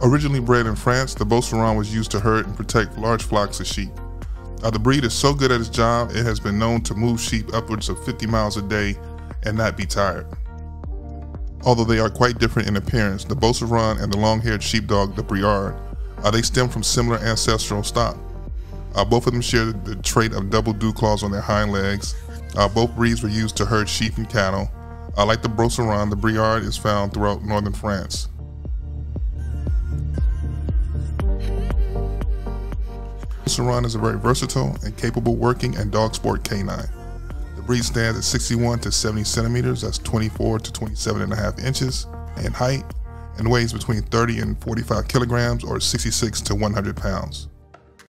Originally bred in France, the Beauceron was used to herd and protect large flocks of sheep. Uh, the breed is so good at its job, it has been known to move sheep upwards of 50 miles a day and not be tired. Although they are quite different in appearance, the Beauceron and the long-haired sheepdog, the Briard, uh, they stem from similar ancestral stock. Uh, both of them share the trait of double dew claws on their hind legs. Uh, both breeds were used to herd sheep and cattle. Uh, like the Beauceron, the Briard is found throughout northern France. Beauceron is a very versatile and capable working and dog sport canine. The breed stands at 61 to 70 centimeters, that's 24 to 27 and a half inches in height, and weighs between 30 and 45 kilograms or 66 to 100 pounds.